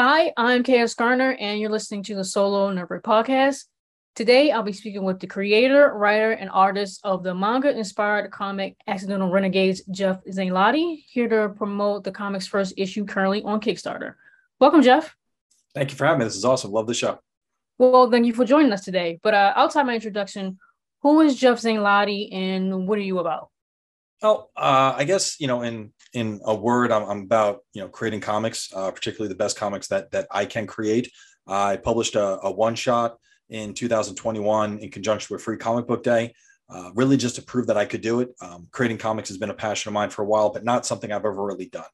Hi, I'm KS Garner, and you're listening to the Solo Nerd podcast. Today, I'll be speaking with the creator, writer, and artist of the manga-inspired comic Accidental Renegades, Jeff Zanelotti, here to promote the comic's first issue currently on Kickstarter. Welcome, Jeff. Thank you for having me. This is awesome. Love the show. Well, thank you for joining us today. But uh, outside my introduction, who is Jeff Zanelotti, and what are you about? Well, uh, I guess you know, in in a word, I'm, I'm about you know creating comics, uh, particularly the best comics that that I can create. I published a, a one shot in 2021 in conjunction with Free Comic Book Day, uh, really just to prove that I could do it. Um, creating comics has been a passion of mine for a while, but not something I've ever really done.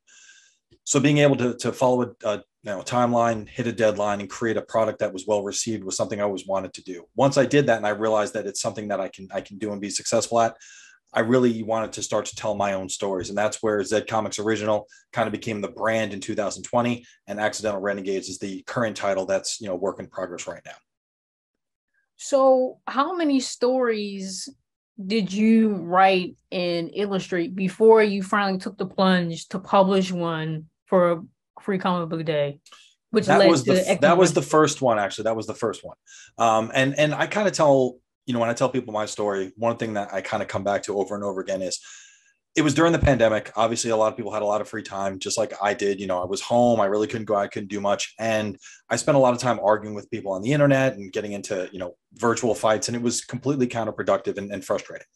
So being able to to follow a, a you know, timeline, hit a deadline, and create a product that was well received was something I always wanted to do. Once I did that, and I realized that it's something that I can I can do and be successful at, I really wanted to start to tell my own stories. And that's where Zed Comics Original kind of became the brand in 2020. And Accidental Renegades is the current title that's, you know, work in progress right now. So, how many stories did you write and illustrate before you finally took the plunge to publish one for Free Comic Book Day? Which that was the that was the first one actually. That was the first one, um, and and I kind of tell you know, when I tell people my story, one thing that I kind of come back to over and over again is it was during the pandemic. Obviously, a lot of people had a lot of free time, just like I did. You know, I was home. I really couldn't go. I couldn't do much. And I spent a lot of time arguing with people on the internet and getting into, you know, virtual fights. And it was completely counterproductive and, and frustrating.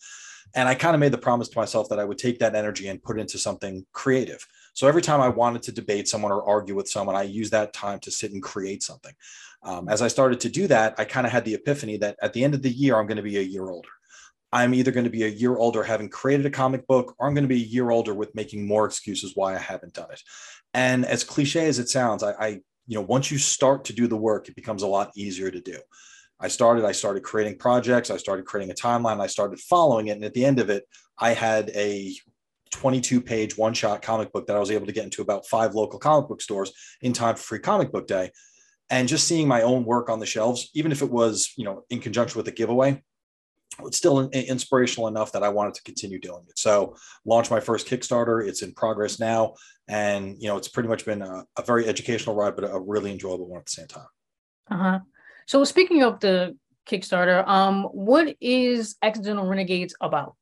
And I kind of made the promise to myself that I would take that energy and put it into something creative. So every time I wanted to debate someone or argue with someone, I used that time to sit and create something. Um, as I started to do that, I kind of had the epiphany that at the end of the year, I'm going to be a year older. I'm either going to be a year older having created a comic book, or I'm going to be a year older with making more excuses why I haven't done it. And as cliche as it sounds, I, I you know, once you start to do the work, it becomes a lot easier to do. I started, I started creating projects, I started creating a timeline, I started following it. And at the end of it, I had a 22 page one shot comic book that I was able to get into about five local comic book stores in time for free comic book day and just seeing my own work on the shelves even if it was you know in conjunction with a giveaway it's still inspirational enough that i wanted to continue doing it. So launched my first kickstarter it's in progress now and you know it's pretty much been a, a very educational ride but a really enjoyable one at the same time. Uh-huh. So speaking of the kickstarter um what is accidental renegades about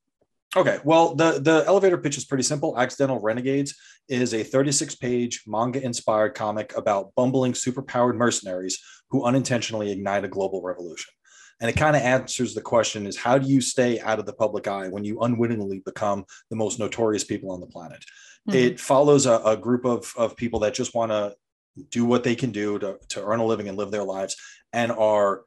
Okay, well, the the elevator pitch is pretty simple. Accidental Renegades is a 36 page manga inspired comic about bumbling superpowered mercenaries who unintentionally ignite a global revolution. And it kind of answers the question is how do you stay out of the public eye when you unwittingly become the most notorious people on the planet? Mm-hmm. It follows a, a, group of, of people that just want to do what they can do to, to earn a living and live their lives and are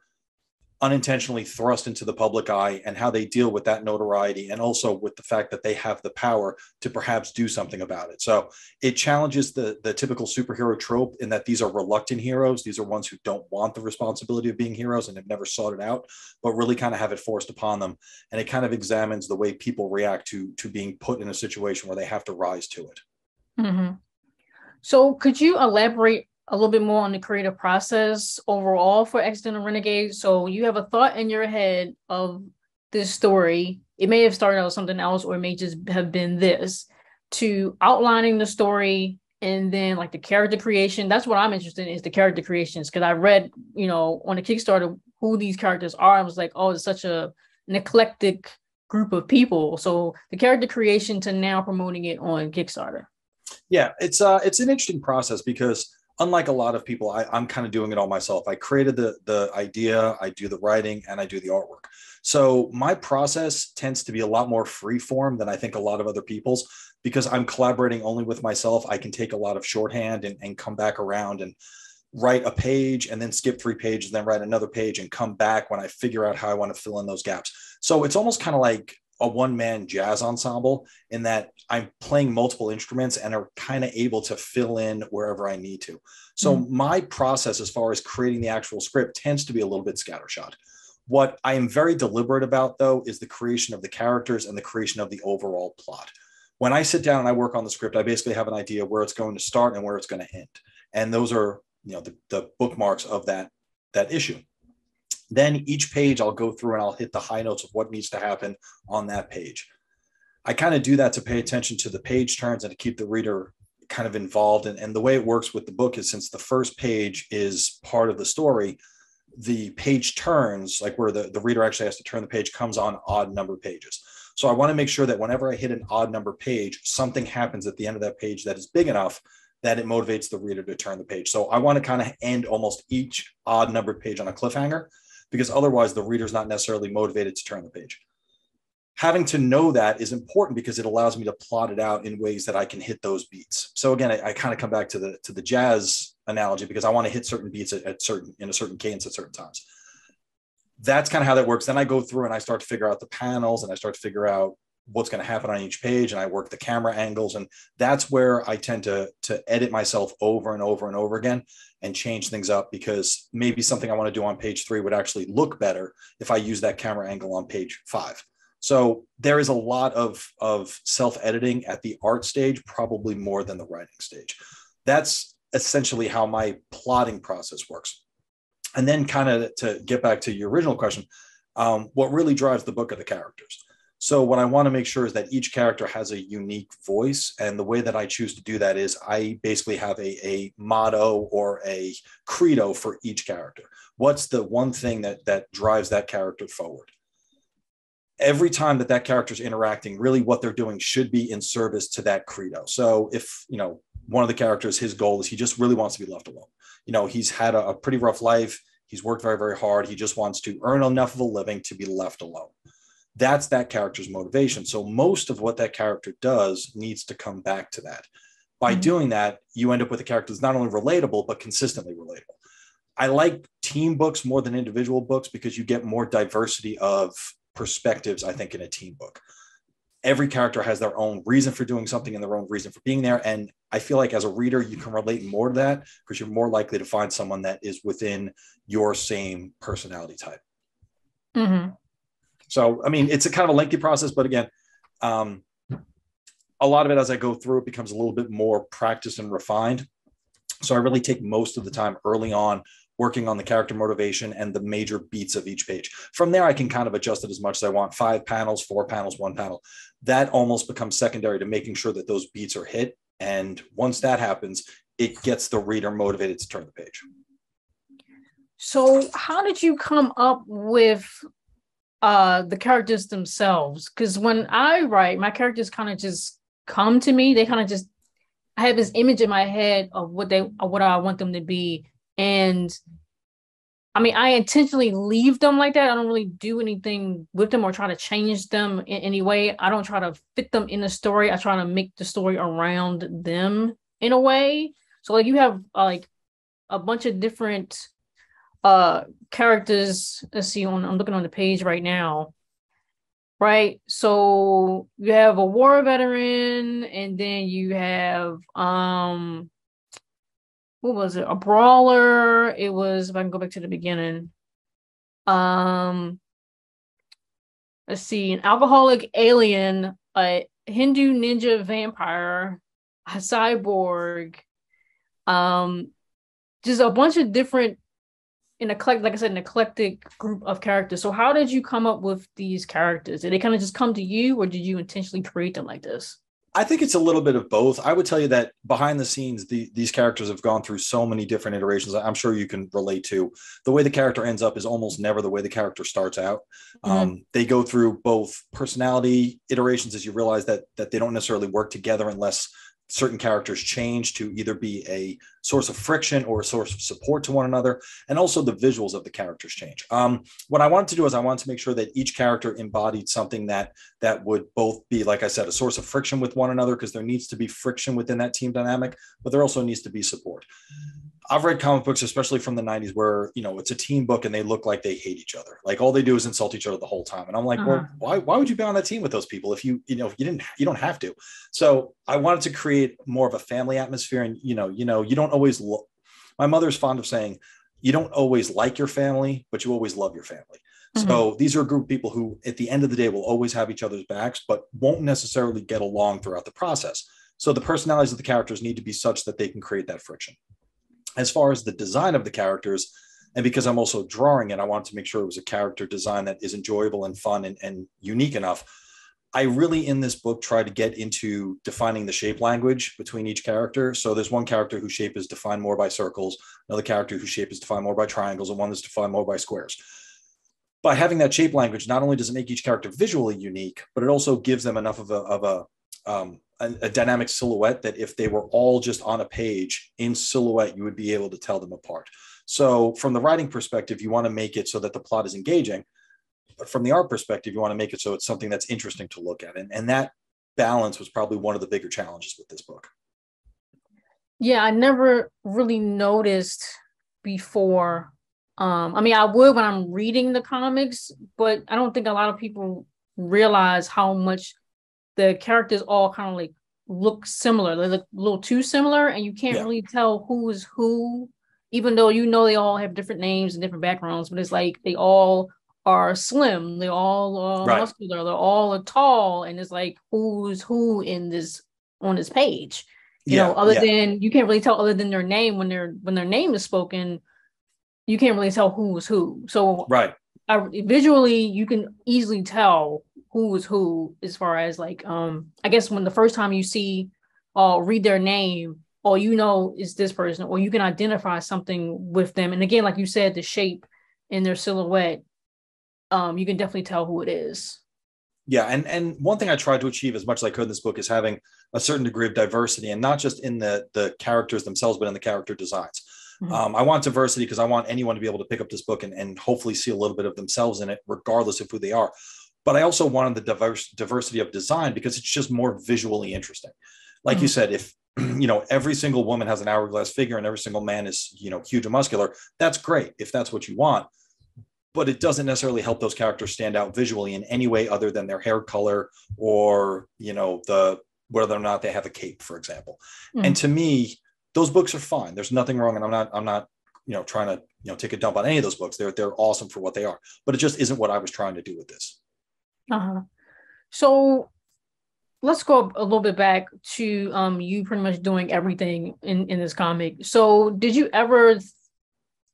unintentionally thrust into the public eye and how they deal with that notoriety and also with the fact that they have the power to perhaps do something about it. So it challenges the the typical superhero trope in that these are reluctant heroes. These are ones who don't want the responsibility of being heroes and have never sought it out but really kind of have it forced upon them. And it kind of examines the way people react to to being put in a situation where they have to rise to it. Mm-hmm. so could you elaborate a little bit more on the creative process overall for Accidental Renegade. So you have a thought in your head of this story. It may have started out something else, or it may just have been this to outlining the story and then like the character creation. That's what I'm interested in is the character creations. Cause I read, you know, on the Kickstarter who these characters are. I was like, oh, it's such a an eclectic group of people. So the character creation to now promoting it on Kickstarter. Yeah, it's uh it's an interesting process because unlike a lot of people, I, am kind of doing it all myself. I created the the idea, I do the writing, and I do the artwork. So my process tends to be a lot more free form than I think a lot of other people's because I'm collaborating only with myself. I can take a lot of shorthand and, and come back around and write a page and then skip three pages and then write another page and come back when I figure out how I want to fill in those gaps. So it's almost kind of like a one man jazz ensemble in that I'm playing multiple instruments and are kind of able to fill in wherever I need to. So mm my process as far as creating the actual script tends to be a little bit scattershot. What I am very deliberate about though is the creation of the characters and the creation of the overall plot. When I sit down and I work on the script, I basically have an idea where it's going to start and where it's going to end. And those are, you know, the, the bookmarks of that that issue. Then each page I'll go through and I'll hit the high notes of what needs to happen on that page. I kind of do that to pay attention to the page turns and to keep the reader kind of involved. And, and the way it works with the book is since the first page is part of the story, the page turns, like where the, the reader actually has to turn the page, comes on odd number pages. So I want to make sure that whenever I hit an odd number page, something happens at the end of that page that is big enough that it motivates the reader to turn the page. So I want to kind of end almost each odd numbered page on a cliffhanger because otherwise the reader's not necessarily motivated to turn the page. Having to know that is important because it allows me to plot it out in ways that I can hit those beats. So again, I, I kind of come back to the to the jazz analogy because I want to hit certain beats at, at certain in a certain cadence at certain times. That's kind of how that works. Then I go through and I start to figure out the panels and I start to figure out what's going to happen on each page and I work the camera angles and that's where I tend to to edit myself over and over and over again and change things up because maybe something I want to do on page 3 would actually look better if I use that camera angle on page 5. So there is a lot of of self-editing at the art stage probably more than the writing stage. That's essentially how my plotting process works. And then kind of to get back to your original question, um, what really drives the book are the characters so what I want to make sure is that each character has a unique voice. And the way that I choose to do that is I basically have a, a motto or a credo for each character. What's the one thing that that drives that character forward? Every time that that character is interacting, really what they're doing should be in service to that credo. So if, you know, one of the characters, his goal is he just really wants to be left alone. You know, he's had a, a pretty rough life. He's worked very, very hard. He just wants to earn enough of a living to be left alone that's that character's motivation. So most of what that character does needs to come back to that. By mm-hmm. doing that, you end up with a character that's not only relatable, but consistently relatable. I like team books more than individual books because you get more diversity of perspectives, I think, in a team book. Every character has their own reason for doing something and their own reason for being there. And I feel like as a reader, you can relate more to that because you're more likely to find someone that is within your same personality type. Mm-hmm. So, I mean, it's a kind of a lengthy process, but again, um, a lot of it as I go through it becomes a little bit more practiced and refined. So I really take most of the time early on working on the character motivation and the major beats of each page. From there, I can kind of adjust it as much as I want five panels, four panels, one panel. That almost becomes secondary to making sure that those beats are hit. And once that happens, it gets the reader motivated to turn the page. So, how did you come up with uh the characters themselves because when i write my characters kind of just come to me. They kind of just i have this image in my head of what they of what i want them to be. And i mean i intentionally leave them like that. I don't really do anything with them or try to change them in any way. I don't try to fit them in the story. I try to make the story around them in a way. So like you have uh, like a bunch of different uh characters let's see on i'm looking on the page right now right? So you have a war veteran and then you have um what was it? A brawler. It was if i can go back to the beginning. Um let's see an alcoholic alien a hindu ninja vampire a cyborg um just a bunch of different an eclectic, like I said, an eclectic group of characters. So how did you come up with these characters? Did they kind of just come to you, or did you intentionally create them like this? I think it's a little bit of both. I would tell you that behind the scenes, the, these characters have gone through so many different iterations. I'm sure you can relate to the way the character ends up is almost never the way the character starts out. Mm-hmm. Um, they go through both personality iterations as you realize that that they don't necessarily work together unless certain characters change to either be a source of friction or a source of support to one another and also the visuals of the characters change. Um, what i wanted to do is i wanted to make sure that each character embodied something that that would both be like i said a source of friction with one another because there needs to be friction within that team dynamic but there also needs to be support I've read comic books, especially from the 90s, where you know it's a team book and they look like they hate each other. Like all they do is insult each other the whole time. And I'm like, uh-huh. well, why why would you be on that team with those people if you you know you didn't you don't have to. So I wanted to create more of a family atmosphere. And you know, you know, you don't always look my mother's fond of saying, you don't always like your family, but you always love your family. Mm-hmm. So these are a group of people who, at the end of the day, will always have each other's backs, but won't necessarily get along throughout the process. So the personalities of the characters need to be such that they can create that friction as far as the design of the characters, and because I'm also drawing it, I wanted to make sure it was a character design that is enjoyable and fun and, and unique enough. I really in this book try to get into defining the shape language between each character. So there's one character whose shape is defined more by circles, another character whose shape is defined more by triangles, and one that's defined more by squares. By having that shape language, not only does it make each character visually unique, but it also gives them enough of a, of a, um, a, a dynamic silhouette that if they were all just on a page in silhouette, you would be able to tell them apart. So from the writing perspective, you want to make it so that the plot is engaging but from the art perspective, you want to make it so it's something that's interesting to look at. And, and that balance was probably one of the bigger challenges with this book. Yeah, I never really noticed before. Um, I mean, I would when I'm reading the comics, but I don't think a lot of people realize how much the characters all kind of like look similar. They look a little too similar, and you can't yeah. really tell who is who, even though you know they all have different names and different backgrounds. But it's like they all are slim. They're all uh, right. muscular. They're all tall, and it's like who's who in this on this page. You yeah, know, other yeah. than you can't really tell other than their name when their when their name is spoken. You can't really tell who is who. So right, I, visually you can easily tell who is who as far as like um I guess when the first time you see uh read their name all you know is this person or you can identify something with them and again like you said the shape in their silhouette um, you can definitely tell who it is. Yeah, and and one thing I tried to achieve as much as I could in this book is having a certain degree of diversity, and not just in the the characters themselves, but in the character designs. Mm-hmm. Um, I want diversity because I want anyone to be able to pick up this book and, and hopefully see a little bit of themselves in it, regardless of who they are. But I also wanted the diverse diversity of design because it's just more visually interesting. Like mm-hmm. you said, if you know every single woman has an hourglass figure and every single man is you know huge and muscular, that's great if that's what you want but it doesn't necessarily help those characters stand out visually in any way other than their hair color or you know the whether or not they have a cape for example mm. and to me those books are fine there's nothing wrong and i'm not i'm not you know trying to you know take a dump on any of those books they're they're awesome for what they are but it just isn't what i was trying to do with this uh-huh. So let's go a little bit back to um you pretty much doing everything in in this comic. So did you ever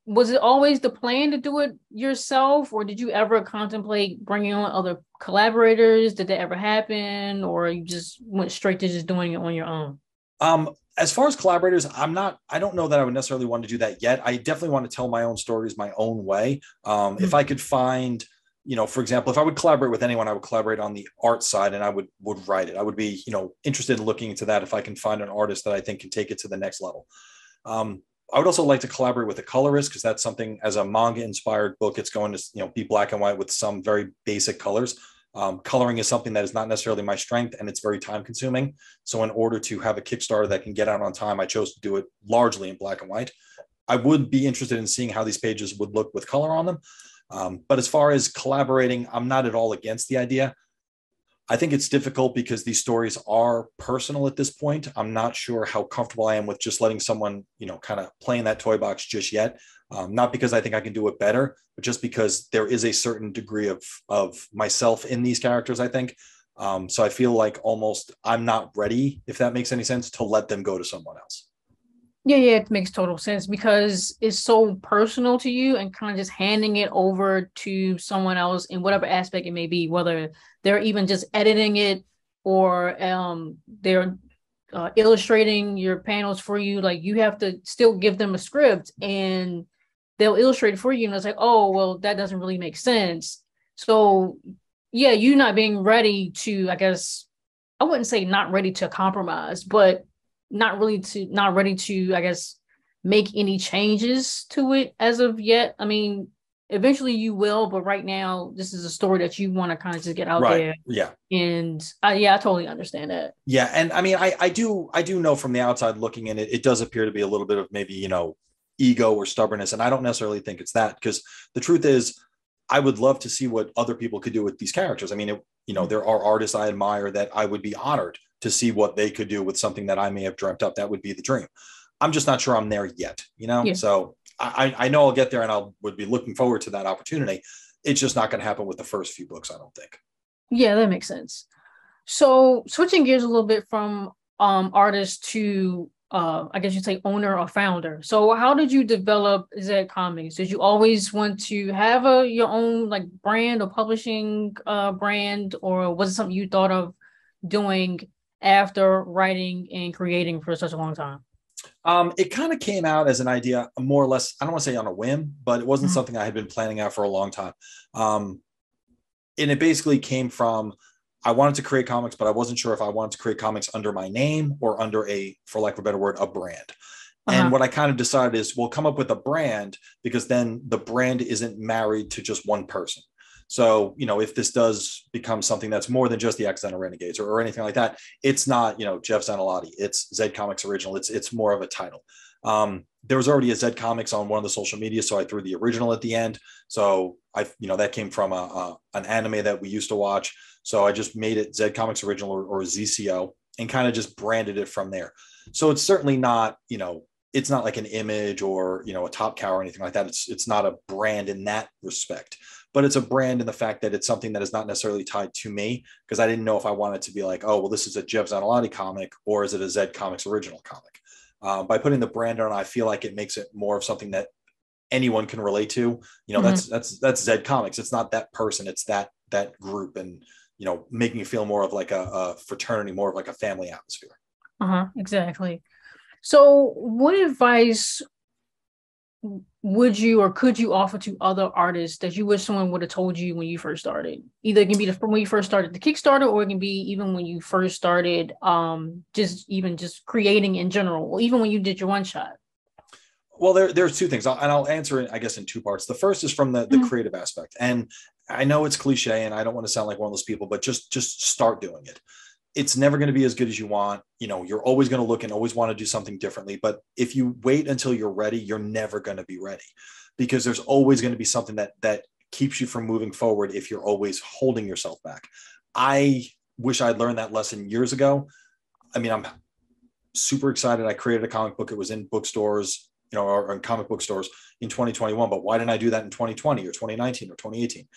was it always the plan to do it yourself or did you ever contemplate bringing on other collaborators? Did that ever happen or you just went straight to just doing it on your own? Um as far as collaborators i'm not i don't know that i would necessarily want to do that yet. I definitely want to tell my own stories my own way. Um mm-hmm. if i could find you know for example if i would collaborate with anyone i would collaborate on the art side and i would would write it i would be you know interested in looking into that if i can find an artist that i think can take it to the next level um, I would also like to collaborate with a colorist because that's something as a manga inspired book, it's going to you know be black and white with some very basic colors. Um, coloring is something that is not necessarily my strength and it's very time consuming. So in order to have a Kickstarter that can get out on time, I chose to do it largely in black and white. I would be interested in seeing how these pages would look with color on them. Um, but as far as collaborating, I'm not at all against the idea. I think it's difficult because these stories are personal at this point. I'm not sure how comfortable I am with just letting someone, you know, kind of play in that toy box just yet. Um, not because I think I can do it better, but just because there is a certain degree of of myself in these characters. I think. Um, so I feel like almost I'm not ready, if that makes any sense, to let them go to someone else. Yeah, yeah, it makes total sense because it's so personal to you and kind of just handing it over to someone else in whatever aspect it may be, whether they're even just editing it or um, they're uh, illustrating your panels for you. Like you have to still give them a script and they'll illustrate it for you. And it's like, oh, well, that doesn't really make sense. So, yeah, you not being ready to, I guess, I wouldn't say not ready to compromise, but not really to not ready to i guess make any changes to it as of yet. I mean eventually you will but right now this is a story that you want to kind of just get out right. there yeah. and uh, yeah i totally understand that. Yeah and i mean i i do i do know from the outside looking in it it does appear to be a little bit of maybe you know ego or stubbornness and i don't necessarily think it's that because the truth is i would love to see what other people could do with these characters. I mean it, you know there are artists i admire that i would be honored to see what they could do with something that I may have dreamt up. That would be the dream. I'm just not sure I'm there yet, you know? Yeah. So I, I know I'll get there and I would be looking forward to that opportunity. It's just not going to happen with the first few books, I don't think. Yeah, that makes sense. So switching gears a little bit from um artists to uh I guess you'd say owner or founder. So how did you develop Zed Comics? Did you always want to have a your own like brand or publishing uh brand or was it something you thought of doing after writing and creating for such a long time? Um, it kind of came out as an idea, more or less. I don't want to say on a whim, but it wasn't mm-hmm. something I had been planning out for a long time. Um, and it basically came from I wanted to create comics, but I wasn't sure if I wanted to create comics under my name or under a, for lack of a better word, a brand. Uh-huh. And what I kind of decided is we'll come up with a brand because then the brand isn't married to just one person. So, you know, if this does become something that's more than just the Accidental Renegades or, or anything like that, it's not, you know, Jeff Zanelotti, it's Zed Comics original. It's it's more of a title. Um, there was already a Zed Comics on one of the social media, so I threw the original at the end. So I, you know, that came from a, a an anime that we used to watch. So I just made it Zed Comics original or, or ZCO and kind of just branded it from there. So it's certainly not, you know, it's not like an image or you know a top cow or anything like that. It's it's not a brand in that respect but it's a brand in the fact that it's something that is not necessarily tied to me because I didn't know if I wanted to be like, oh, well, this is a Jeff Zanelotti comic or is it a Zed Comics original comic? Uh, by putting the brand on, I feel like it makes it more of something that anyone can relate to. You know, mm-hmm. that's that's that's Zed Comics. It's not that person. It's that that group, and you know, making you feel more of like a, a fraternity, more of like a family atmosphere. Uh huh. Exactly. So, what advice would you or could you offer to other artists that you wish someone would have told you when you first started? Either it can be the, when you first started the Kickstarter, or it can be even when you first started, um, just even just creating in general, even when you did your one shot. Well, there, there's two things, I'll, and I'll answer it, I guess, in two parts. The first is from the, the mm-hmm. creative aspect, and I know it's cliche, and I don't want to sound like one of those people, but just just start doing it it's never going to be as good as you want. You know, you're always going to look and always want to do something differently. But if you wait until you're ready, you're never going to be ready because there's always going to be something that that keeps you from moving forward if you're always holding yourself back. I wish I'd learned that lesson years ago. I mean, I'm super excited. I created a comic book. It was in bookstores, you know, or in comic book stores in 2021. But why didn't I do that in 2020 or 2019 or 2018?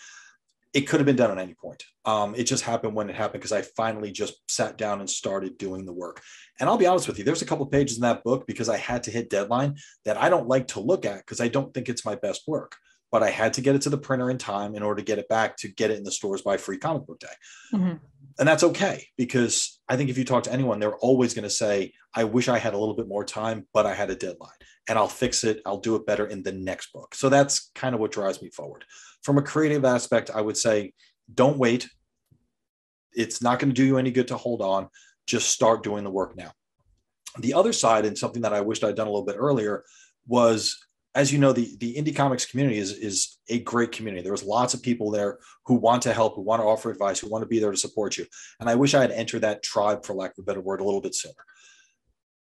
It could have been done at any point. Um, it just happened when it happened because I finally just sat down and started doing the work. And I'll be honest with you, there's a couple pages in that book because I had to hit deadline that I don't like to look at because I don't think it's my best work. But I had to get it to the printer in time in order to get it back to get it in the stores by free comic book day. Mm-hmm. And that's okay because I think if you talk to anyone, they're always going to say, I wish I had a little bit more time, but I had a deadline and I'll fix it. I'll do it better in the next book. So that's kind of what drives me forward. From a creative aspect, I would say don't wait. It's not going to do you any good to hold on. Just start doing the work now. The other side, and something that I wished I'd done a little bit earlier, was as you know, the, the indie comics community is, is a great community. There's lots of people there who want to help, who want to offer advice, who want to be there to support you. And I wish I had entered that tribe, for lack of a better word, a little bit sooner.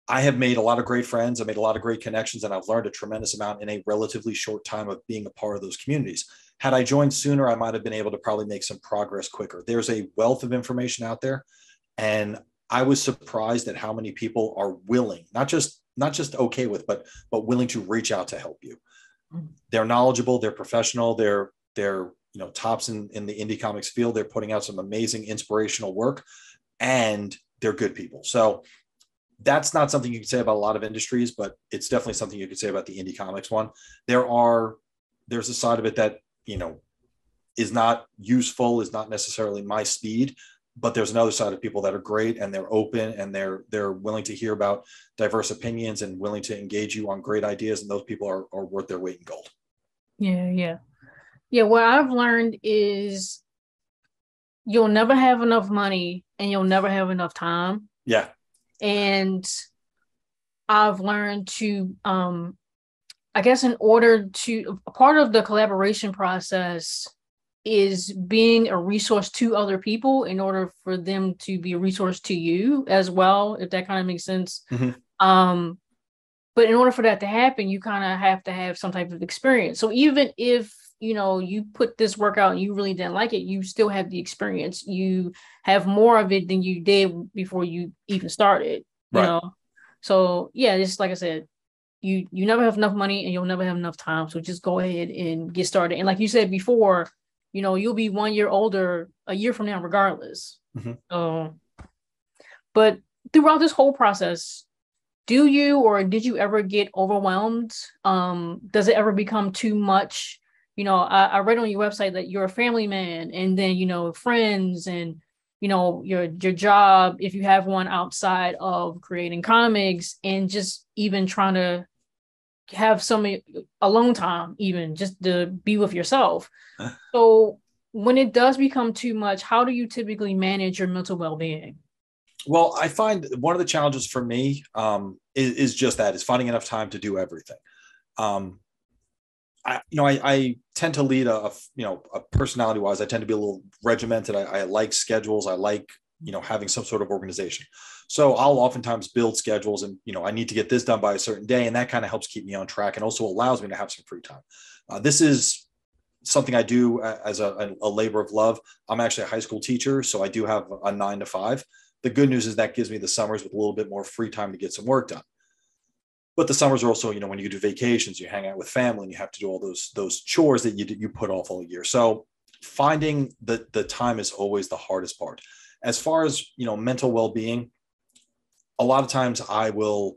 I have made a lot of great friends. I made a lot of great connections, and I've learned a tremendous amount in a relatively short time of being a part of those communities had I joined sooner, I might have been able to probably make some progress quicker. There's a wealth of information out there. And I was surprised at how many people are willing, not just not just okay with, but but willing to reach out to help you. Mm-hmm. They're knowledgeable, they're professional, they're they're you know tops in, in the indie comics field. They're putting out some amazing inspirational work and they're good people. So that's not something you can say about a lot of industries, but it's definitely something you could say about the indie comics one. There are there's a side of it that you know is not useful is not necessarily my speed but there's another side of people that are great and they're open and they're they're willing to hear about diverse opinions and willing to engage you on great ideas and those people are, are worth their weight in gold. Yeah yeah. Yeah what i've learned is you'll never have enough money and you'll never have enough time. Yeah. And i've learned to um I guess in order to part of the collaboration process is being a resource to other people in order for them to be a resource to you as well, if that kind of makes sense. Mm-hmm. Um, but in order for that to happen, you kind of have to have some type of experience. So even if you know you put this work out and you really didn't like it, you still have the experience. You have more of it than you did before you even started. You right. know, so yeah, just like I said, you you never have enough money and you'll never have enough time so just go ahead and get started and like you said before you know you'll be one year older a year from now regardless mm-hmm. but throughout this whole process do you or did you ever get overwhelmed? Um, does it ever become too much? You know, I, I read on your website that you're a family man and then, you know, friends and you know your your job if you have one outside of creating comics and just even trying to have some alone time even just to be with yourself so when it does become too much how do you typically manage your mental well-being well i find one of the challenges for me um, is, is, just that is finding enough time to do everything um, I, you know, I, I tend to lead a, a, you know, a personality wise, I tend to be a little regimented. I, I like schedules. I like, you know, having some sort of organization. So I'll oftentimes build schedules and, you know, I need to get this done by a certain day. And that kind of helps keep me on track and also allows me to have some free time. Uh, this is something I do as a, a, labor of love. I'm actually a high school teacher, so I do have a nine to five. The good news is that gives me the summers with a little bit more free time to get some work done but the summers are also you know when you do vacations you hang out with family and you have to do all those those chores that you you put off all year so finding the the time is always the hardest part as far as you know mental well-being a lot of times i will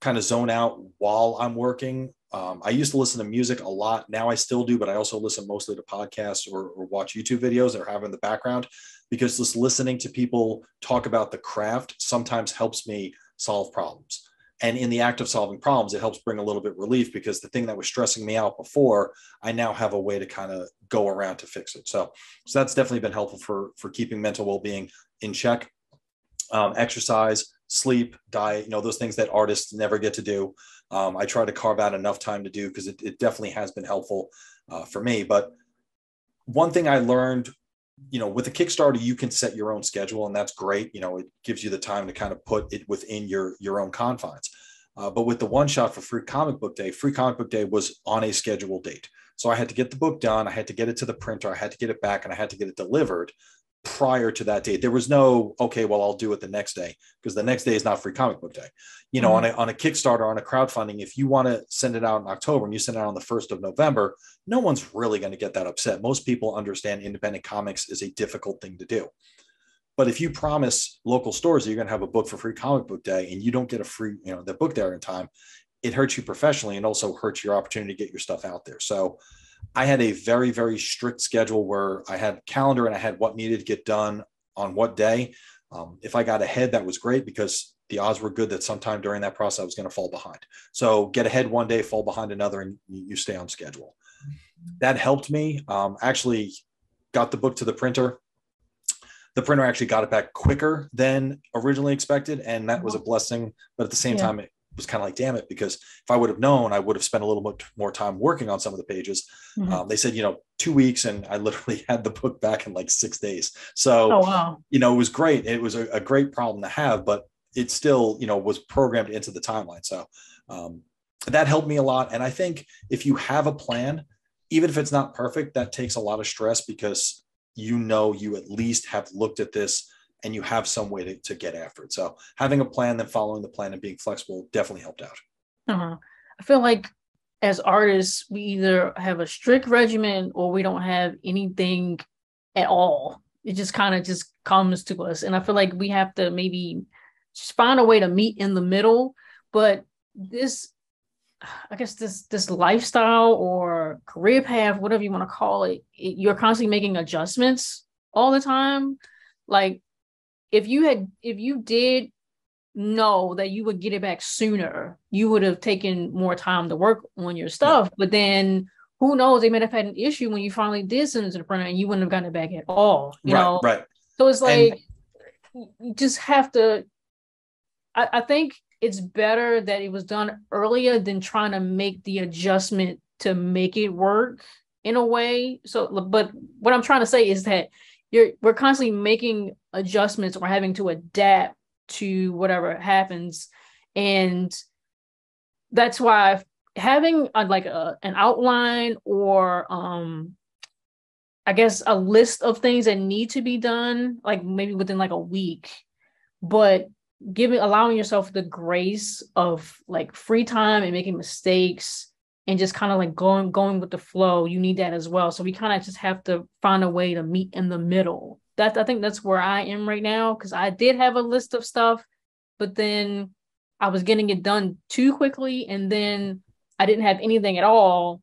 kind of zone out while i'm working. Um, i used to listen to music a lot. Now i still do but i also listen mostly to podcasts or, or watch youtube videos that are having in the background because just listening to people talk about the craft sometimes helps me solve problems and in the act of solving problems it helps bring a little bit relief because the thing that was stressing me out before i now have a way to kind of go around to fix it. So so that's definitely been helpful for for keeping mental well-being in check. Um, exercise sleep diet you know those things that artists never get to do. Um, i try to carve out enough time to do because it, it, definitely has been helpful uh, for me. But one thing i learned you know with a kickstarter you can set your own schedule and that's great. You know it gives you the time to kind of put it within your your own confines. Uh, but with the one shot for free comic book day free comic book day was on a scheduled date. So i had to get the book done i had to get it to the printer i had to get it back and i had to get it delivered prior to that date. There was no, okay, well, I'll do it the next day because the next day is not free comic book day. You know, mm-hmm. on, a, on a Kickstarter, on a crowdfunding, if you want to send it out in October and you send it out on the 1st of November, no one's really going to get that upset. Most people understand independent comics is a difficult thing to do. But if you promise local stores that you're going to have a book for free comic book day and you don't get a free, you know, the book there in time, it hurts you professionally and also hurts your opportunity to get your stuff out there. So, I had a very, very strict schedule where I had calendar and I had what needed to get done on what day. Um, if I got ahead, that was great because the odds were good that sometime during that process I was going to fall behind. So get ahead one day, fall behind another, and you stay on schedule. That helped me. Um, actually, got the book to the printer. The printer actually got it back quicker than originally expected, and that was a blessing. But at the same yeah. time, it was kind of like, damn it, because if I would have known, I would have spent a little bit more time working on some of the pages. Mm-hmm. Um, they said, you know, two weeks, and I literally had the book back in like six days. So, oh, wow. you know, it was great. It was a, a, great problem to have, but it still, you know, was programmed into the timeline. So um, that helped me a lot. And I think if you have a plan, even if it's not perfect, that takes a lot of stress because you know you at least have looked at this and you have some way to, to get after it. So having a plan, then following the plan and being flexible definitely helped out. Uh-huh. I feel like as artists, we either have a strict regimen or we don't have anything at all. It just kind of just comes to us. And I feel like we have to maybe just find a way to meet in the middle. But this, I guess this this lifestyle or career path, whatever you want to call it, it you're constantly making adjustments all the time. Like if you had if you did know that you would get it back sooner, you would have taken more time to work on your stuff. But then who knows? They might have had an issue when you finally did send it to the printer and you wouldn't have gotten it back at all. You right, know? Right. So it's like and, you just have to I, I think it's better that it was done earlier than trying to make the adjustment to make it work in a way. So but what I'm trying to say is that you're we're constantly making adjustments or having to adapt to whatever happens. And that's why having a, like a, an outline or um i guess a list of things that need to be done like maybe within like a week but giving allowing yourself the grace of like free time and making mistakes and just kind of like going going with the flow you need that as well so we kind of just have to find a way to meet in the middle that i think that's where i am right now because i did have a list of stuff but then I was getting it done too quickly, and then I didn't have anything at all.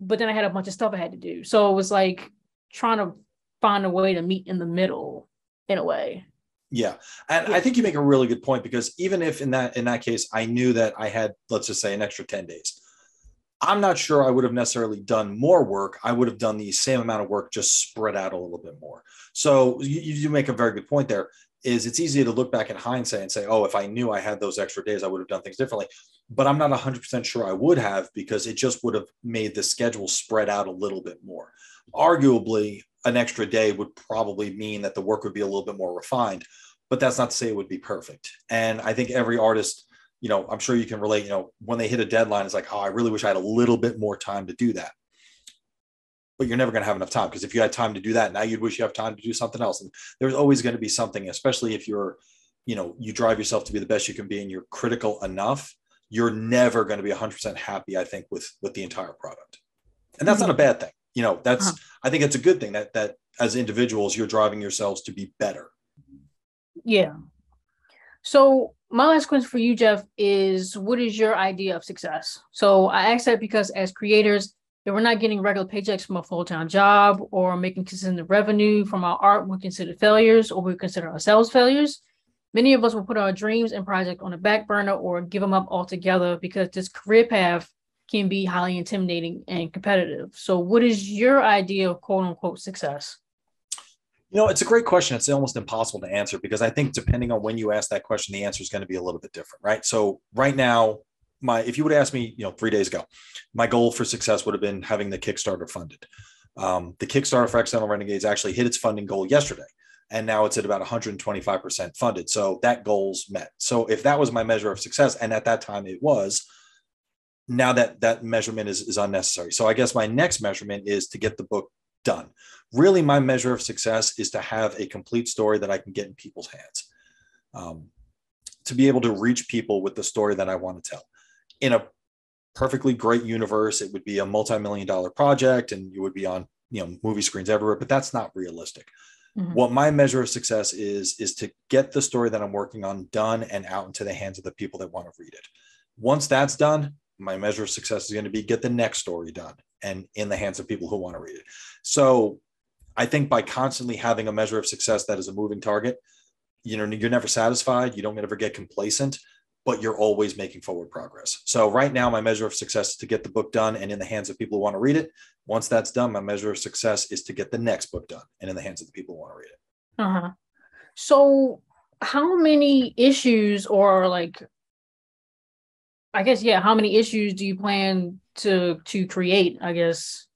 But then I had a bunch of stuff I had to do, so it was like trying to find a way to meet in the middle in a way. Yeah. And yeah. I think you make a really good point because even if in that in that case I knew that I had let's just say an extra 10 days. I'm not sure I would have necessarily done more work. I would have done the same amount of work just spread out a little bit more. So you, you make a very good point there is it's easy to look back in hindsight and say, oh, if I knew I had those extra days, I would have done things differently. But I'm not 100% sure I would have because it just would have made the schedule spread out a little bit more. Arguably, an extra day would probably mean that the work would be a little bit more refined, but that's not to say it would be perfect. And I think every artist, you know, I'm sure you can relate, you know, when they hit a deadline, it's like, oh, I really wish I had a little bit more time to do that. But you're never going to have enough time because if you had time to do that, now you'd wish you have time to do something else. And there's always going to be something, especially if you're, you know, you drive yourself to be the best you can be and you're critical enough, you're never going to be 100% happy, I think, with with the entire product. And that's not a bad thing you know that's uh-huh. i think it's a good thing that that as individuals you're driving yourselves to be better yeah so my last question for you jeff is what is your idea of success so i ask that because as creators if we're not getting regular paychecks from a full-time job or making consistent revenue from our art we consider failures or we consider ourselves failures many of us will put our dreams and projects on the back burner or give them up altogether because this career path can be highly intimidating and competitive. So, what is your idea of quote unquote success? You know, it's a great question. It's almost impossible to answer because I think depending on when you ask that question, the answer is going to be a little bit different, right? So, right now, my if you would ask me, you know, three days ago, my goal for success would have been having the Kickstarter funded. Um, the Kickstarter for Accidental Renegades actually hit its funding goal yesterday, and now it's at about 125% funded. So that goal's met. So if that was my measure of success, and at that time it was, now that that measurement is, is unnecessary. So I guess my next measurement is to get the book done. Really, my measure of success is to have a complete story that I can get in people's hands. Um, to be able to reach people with the story that I want to tell. In a perfectly great universe, it would be a multi-million dollar project and you would be on you know movie screens everywhere, but that's not realistic. Mm-hmm. What my measure of success is is to get the story that I'm working on done and out into the hands of the people that want to read it. Once that's done, my measure of success is going to be get the next story done and in the hands of people who want to read it. So I think by constantly having a measure of success that is a moving target, you know, you're never satisfied. You don't ever get complacent, but you're always making forward progress. So right now, my measure of success is to get the book done and in the hands of people who want to read it. Once that's done, my measure of success is to get the next book done and in the hands of the people who want to read it. Uh-huh. So how many issues or like I guess yeah. How many issues do you plan to to create? I guess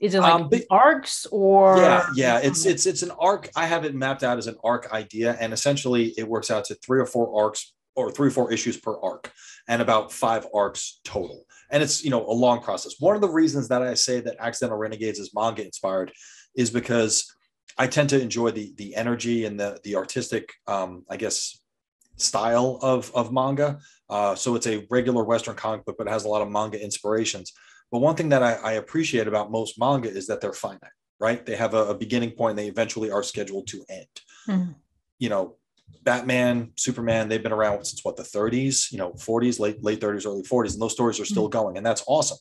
is it like um, but, arcs or yeah yeah it's it's it's an arc. I have it mapped out as an arc idea, and essentially it works out to three or four arcs or three or four issues per arc, and about five arcs total. And it's you know a long process. One of the reasons that I say that Accidental Renegades is manga inspired is because I tend to enjoy the the energy and the the artistic um, I guess style of, of manga. Uh, so it's a regular Western comic book, but it has a lot of manga inspirations. But one thing that I, I appreciate about most manga is that they're finite, right? They have a, a beginning point, they eventually are scheduled to end. Mm-hmm. You know, Batman, Superman, they've been around since what the 30s, you know, 40s, late late 30s, early 40s, and those stories are still mm-hmm. going, and that's awesome.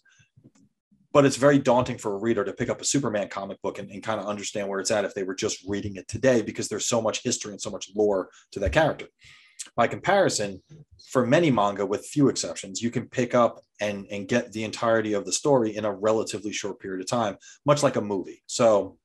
But it's very daunting for a reader to pick up a Superman comic book and, and kind of understand where it's at if they were just reading it today, because there's so much history and so much lore to that character. By comparison, for many manga, with few exceptions, you can pick up and, and get the entirety of the story in a relatively short period of time, much like a movie. So,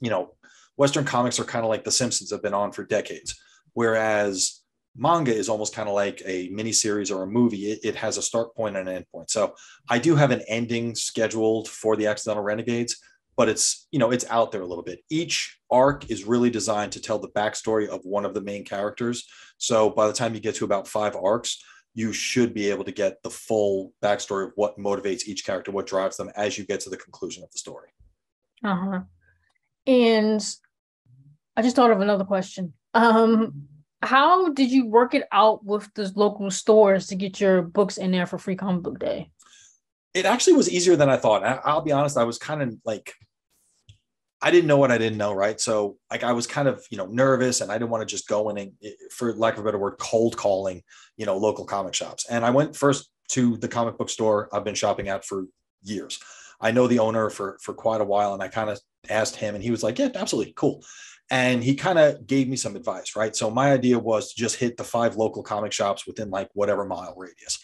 you know, Western comics are kind of like The Simpsons have been on for decades, whereas manga is almost kind of like a mini series or a movie. It, it, has a start point and an end point. So I do have an ending scheduled for the Accidental Renegades, but it's you know it's out there a little bit. Each arc is really designed to tell the backstory of one of the main characters. So by the time you get to about five arcs you should be able to get the full backstory of what motivates each character what drives them as you get to the conclusion of the story. Uh-huh. And i just thought of another question. Um how did you work it out with the local stores to get your books in there for free comic book day? It actually was easier than I thought. I'll be honest, I was kind of like I didn't know what I didn't know, right? So like I was kind of, you know, nervous and I didn't want to just go in and eh, for lack of a better word, cold calling, you know, local comic shops. And I went first to the comic book store I've been shopping at for years. I know the owner for for quite a while and I kind of asked him and he was like, "Yeah, absolutely, cool." And he kind of gave me some advice, right? So my idea was to just hit the five local comic shops within like whatever mile radius.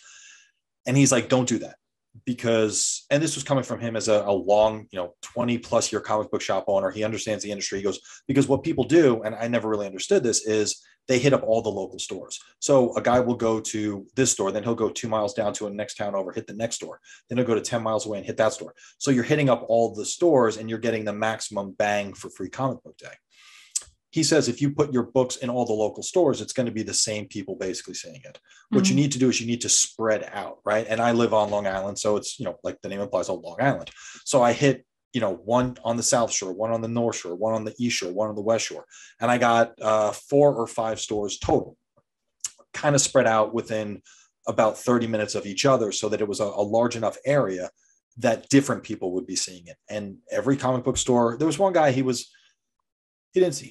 And he's like, "Don't do that." Because and this was coming from him as a, a, long you know 20 plus year comic book shop owner. He understands the industry. He goes because what people do and i never really understood this is they hit up all the local stores. So a guy will go to this store then he'll go two miles down to a next town over hit the next store. Then he'll go to 10 miles away and hit that store. So you're hitting up all the stores and you're getting the maximum bang for free comic book day he says if you put your books in all the local stores, it's going to be the same people basically seeing it. What mm-hmm. you need to do is you need to spread out, right? And I live on Long Island, so it's you know like the name implies, on Long Island. So I hit you know one on the South Shore, one on the North Shore, one on the East Shore, one on the West Shore, and I got uh, four or five stores total, kind of spread out within about 30 minutes of each other, so that it was a, a large enough area that different people would be seeing it. And every comic book store, there was one guy, he was he didn't see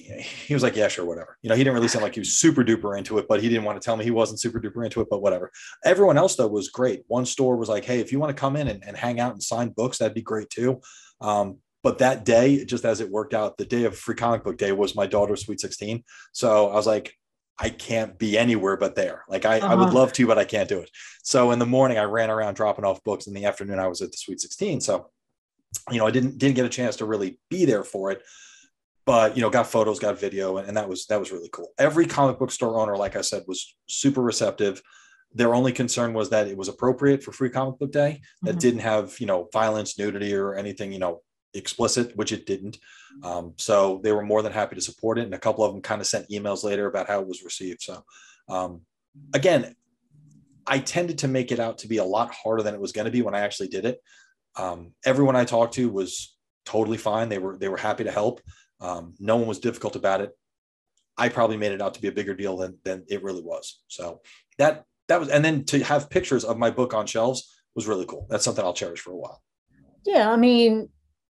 he was like yeah sure whatever. You know he didn't really sound like he was super duper into it but he didn't want to tell me he wasn't super duper into it but whatever. Everyone else though was great. One store was like hey if you want to come in and, and hang out and sign books that'd be great too. Um, but that day just as it worked out the day of free comic book day was my daughter's sweet 16 so i was like i can't be anywhere but there. Like I, uh-huh. I would uh-huh. love to but i can't do it. So in the morning i ran around dropping off books. In the afternoon i was at the sweet 16 so you know i didn't didn't get a chance to really be there for it but you know got photos got video and, and, that was that was really cool. Every comic book store owner like i said was super receptive. Their only concern was that it was appropriate for free comic book day that mm-hmm. didn't have you know violence nudity or anything you know explicit which it didn't. Um, so they were more than happy to support it and a couple of them kind of sent emails later about how it was received so um, again i tended to make it out to be a lot harder than it was going to be when i actually did it. Um, everyone i talked to was totally fine. They were they were happy to help um, no one was difficult about it. I probably made it out to be a bigger deal than than it really was. So that that was, and then to have pictures of my book on shelves was really cool. That's something I'll cherish for a while. Yeah, I mean,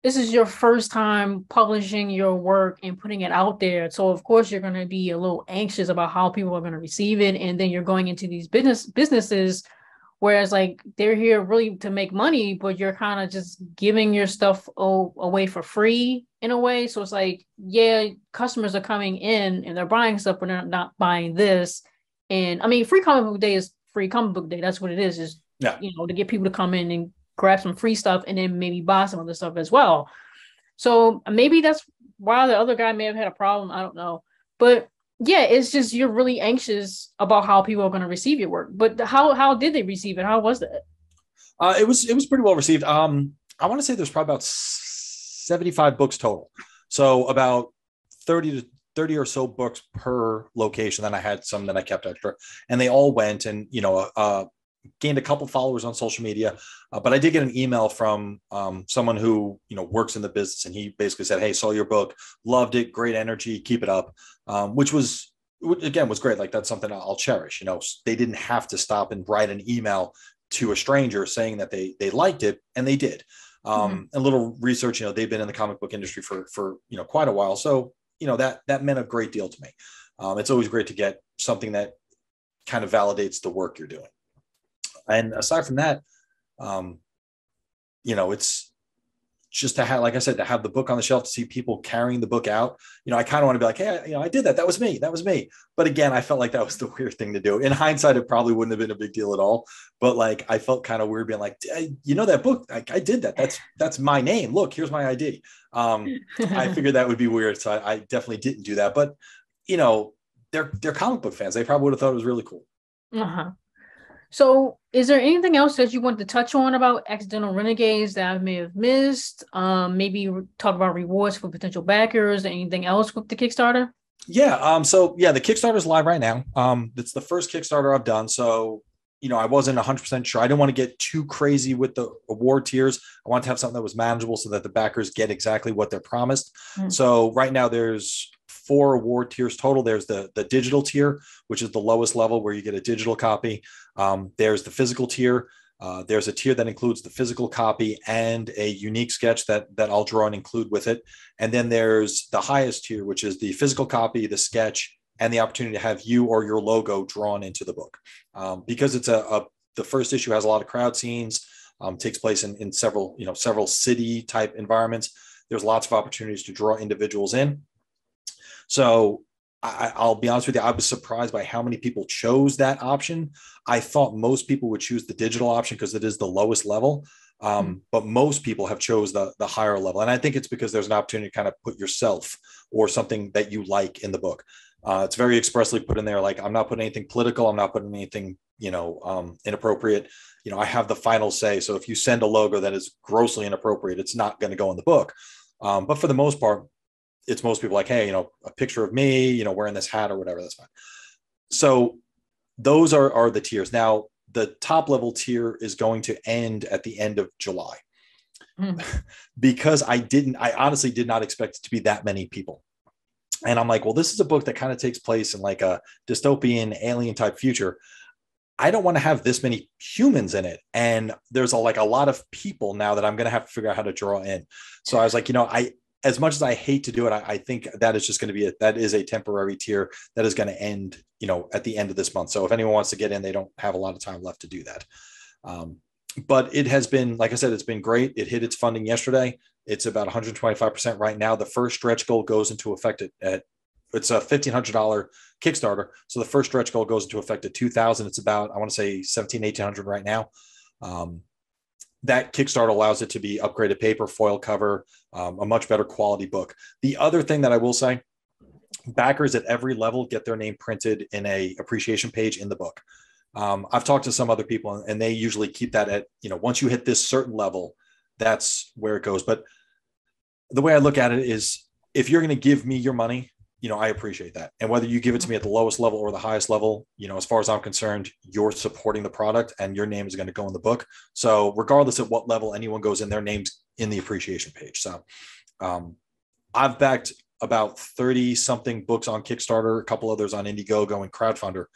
this is your first time publishing your work and putting it out there. So of course you're going to be a little anxious about how people are going to receive it, and then you're going into these business businesses Whereas like they're here really to make money, but you're kind of just giving your stuff o- away for free in a way. So it's like, yeah, customers are coming in and they're buying stuff, but they're not buying this. And I mean, free comic book day is free comic book day. That's what it is. Is yeah. you know to get people to come in and grab some free stuff and then maybe buy some other stuff as well. So maybe that's why the other guy may have had a problem. I don't know, but yeah, it's just you're really anxious about how people are going to receive your work. But how how did they receive it? How was that? Uh, it was it was pretty well received. Um, I want to say there's probably about 75 books total. So about 30 to 30 or so books per location. Then I had some that I kept extra, and they all went. And you know, uh, gained a couple followers on social media, uh, but I did get an email from um, someone who you know works in the business, and he basically said, "Hey, saw your book, loved it, great energy, keep it up," um, which was again was great. Like that's something I'll cherish. You know, they didn't have to stop and write an email to a stranger saying that they they liked it, and they did. Um, mm-hmm. A little research, you know, they've been in the comic book industry for for you know quite a while, so you know that that meant a great deal to me. Um, it's always great to get something that kind of validates the work you're doing. And aside from that, um, you know, it's just to have, like I said, to have the book on the shelf, to see people carrying the book out. You know, I kind of want to be like, hey, you know, I did that. That was me. That was me. But again, I felt like that was the weird thing to do. In hindsight, it probably wouldn't have been a big deal at all. But like, I felt kind of weird being like, you know, that book, I, I, did that. That's that's my name. Look, here's my ID. Um, I figured that would be weird, so I, I definitely didn't do that. But you know, they're they're comic book fans. They probably would have thought it was really cool. Uh huh. So, is there anything else that you want to touch on about accidental renegades that I may have missed? Um, maybe talk about rewards for potential backers. Anything else with the Kickstarter? Yeah. Um. So yeah, the Kickstarter is live right now. Um. It's the first Kickstarter I've done. So you know, I wasn't 100% sure. I didn't want to get too crazy with the award tiers. I wanted to have something that was manageable so that the backers get exactly what they're promised. Mm. So right now there's four award tiers total. There's the the digital tier, which is the lowest level where you get a digital copy. Um, there's the physical tier, Uh, there's a tier that includes the physical copy and a unique sketch that that I'll draw and include with it. And then there's the highest tier, which is the physical copy, the sketch, and the opportunity to have you or your logo drawn into the book. Um, because it's a, a, the first issue has a lot of crowd scenes, um, takes place in, in several you know several city type environments. There's lots of opportunities to draw individuals in. So I, will be honest with you, I was surprised by how many people chose that option. I thought most people would choose the digital option because it is the lowest level. Um, mm-hmm. but most people have chose the, the higher level. And I think it's because there's an opportunity to kind of put yourself or something that you like in the book. Uh, it's very expressly put in there, like I'm not putting anything political. I'm not putting anything, you know, um, inappropriate. You know, I have the final say. So if you send a logo that is grossly inappropriate, it's not going to go in the book. Um, but for the most part, it's most people like, hey, you know, a picture of me, you know, wearing this hat or whatever. That's fine. So those are are the tiers. Now the top level tier is going to end at the end of July. Mm. because I didn't, I honestly did not expect it to be that many people. And I'm like, well, this is a book that kind of takes place in like a dystopian alien type future. I don't want to have this many humans in it. And there's a, like a lot of people now that I'm going to have to figure out how to draw in. So I was like, you know, I, as much as I hate to do it, I, I think that is just going to be a, that is a temporary tier that is going to end, you know, at the end of this month. So if anyone wants to get in, they don't have a lot of time left to do that. Um, but it has been, like I said, it's been great. It hit its funding yesterday. It's about 125% right now. The first stretch goal goes into effect at, at it's a $1,500 Kickstarter. So the first stretch goal goes into effect at 2000. It's about, I want to say 17, 1800 right now. Um, that Kickstarter allows it to be upgraded paper, foil cover, um, a much better quality book. The other thing that I will say, backers at every level get their name printed in a appreciation page in the book. Um, I've talked to some other people and they usually keep that at, you know, once you hit this certain level, that's where it goes. But the way I look at it is if you're going to give me your money, you know, I appreciate that. And whether you give it to me at the lowest level or the highest level, you know, as far as I'm concerned, you're supporting the product and your name is going to go in the book. So regardless of what level anyone goes in, their name's in the appreciation page. So um, I've backed about 30 something books on Kickstarter, a couple others on Indiegogo and Crowdfunder.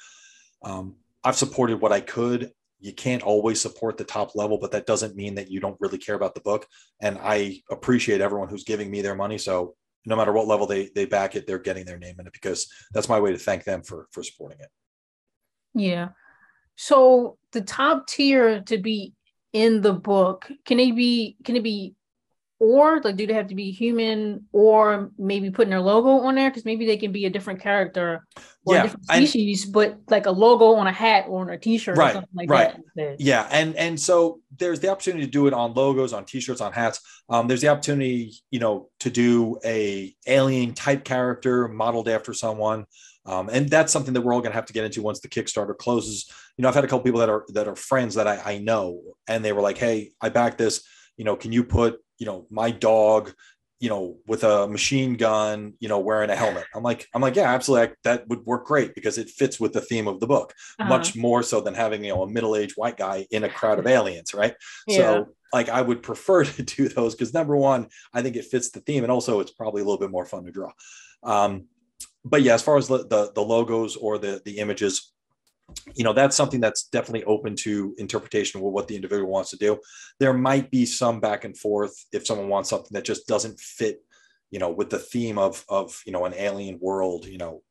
Um, I've supported what I could. You can't always support the top level, but that doesn't mean that you don't really care about the book. And I appreciate everyone who's giving me their money. So no matter what level they they back it, they're getting their name in it because that's my way to thank them for for supporting it. Yeah. So the top tier to be in the book, can it be can it be or like do they have to be human or maybe putting their logo on there because maybe they can be a different character or yeah, a different species but like a logo on a hat or on a t-shirt right, or something like right. that yeah and and so there's the opportunity to do it on logos on t-shirts on hats um, there's the opportunity you know to do a alien type character modeled after someone um, and that's something that we're all going to have to get into once the Kickstarter closes. You know, I've had a couple people that are that are friends that I, I know, and they were like, "Hey, I backed this. You know, can you put you know, my dog, you know, with a machine gun, you know, wearing a helmet. I'm like, I'm like, yeah, absolutely. That would work great because it fits with the theme of the book, uh-huh. much more so than having, you know, a middle-aged white guy in a crowd of aliens, right? Yeah. So like I would prefer to do those because number one, I think it fits the theme, and also it's probably a little bit more fun to draw. Um, but yeah, as far as the, the, the logos or the the images, you know that's something that's definitely open to interpretation with what the individual wants to do. There might be some back and forth if someone wants something that just doesn't fit you know with the theme of of you know an alien world you know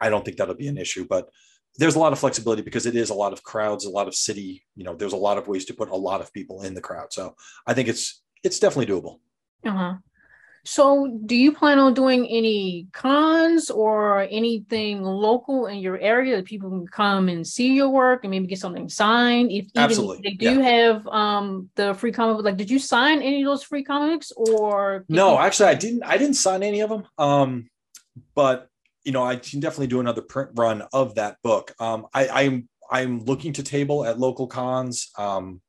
i don't think that'll be an issue but there's a lot of flexibility because it is a lot of crowds a lot of city you know there's a lot of ways to put a lot of people in the crowd. So i think it's it's definitely doable. Uh-huh so, do you plan on doing any cons or anything local in your area that people can come and see your work and maybe get something signed? If even Absolutely. they do yeah. have um the free comic, book? like, did you sign any of those free comics or? No, you- actually, I didn't. I didn't sign any of them. Um, but you know, I can definitely do another print run of that book. Um, I, I'm I'm looking to table at local cons. Um,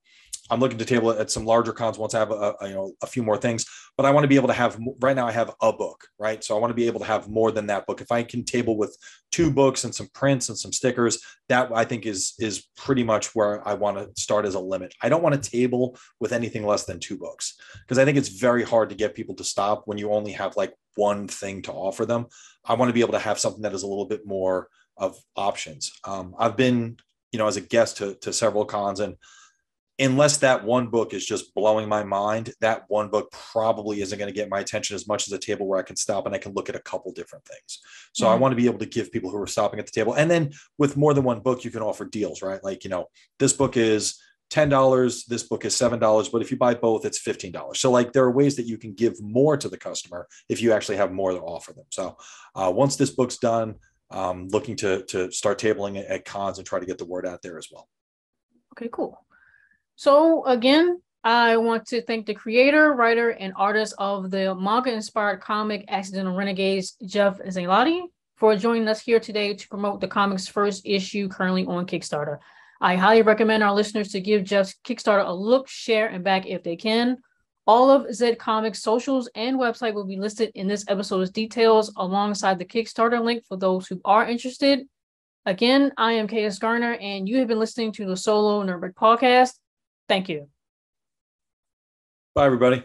I'm looking to table at some larger cons once I have a, a, you know a few more things. But I want to be able to have right now I have a book, right? So I want to be able to have more than that book. If I can table with two books and some prints and some stickers, that I think is is pretty much where I want to start as a limit. I don't want to table with anything less than two books because I think it's very hard to get people to stop when you only have like one thing to offer them. I want to be able to have something that is a little bit more of options. Um, I've been you know, as a guest to, to several cons. And unless that one book is just blowing my mind, that one book probably isn't going to get my attention as much as a table where I can stop and I can look at a couple different things. So mm-hmm. I want to be able to give people who are stopping at the table. And then with more than one book, you can offer deals, right? Like, you know, this book is $10, this book is $7, but if you buy both, it's $15. So, like, there are ways that you can give more to the customer if you actually have more to offer them. So, uh, once this book's done, um, looking to, to start tabling it at cons and try to get the word out there as well. Okay, cool. So, again, I want to thank the creator, writer, and artist of the manga inspired comic Accidental Renegades, Jeff Zanelotti, for joining us here today to promote the comic's first issue currently on Kickstarter. I highly recommend our listeners to give Jeff's Kickstarter a look, share, and back if they can. All of Z Comics socials and website will be listed in this episode's details alongside the Kickstarter link for those who are interested. Again, I am KS Garner, and you have been listening to the Solo Nerd Bird podcast. Thank you. Bye, everybody.